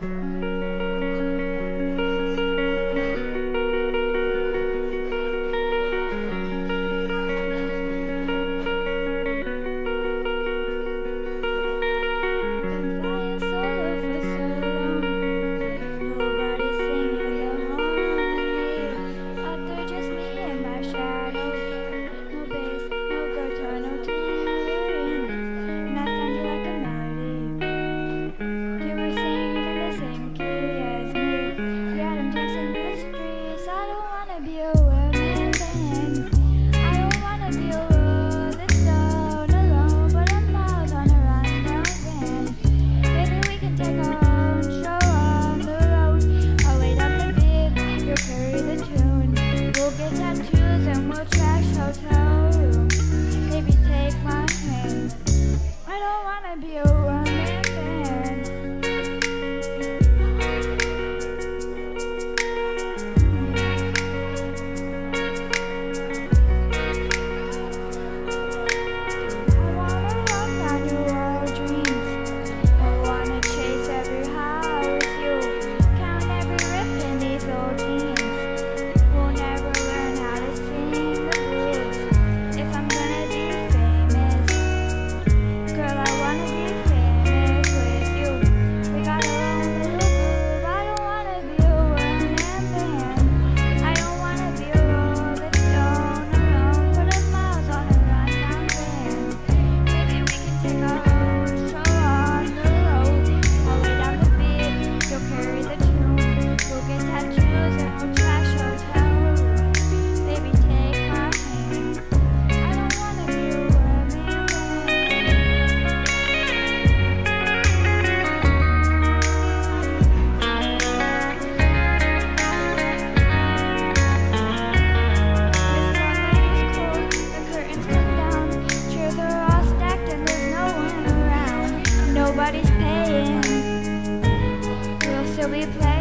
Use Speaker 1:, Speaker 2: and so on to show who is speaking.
Speaker 1: Bye. be around. be playing.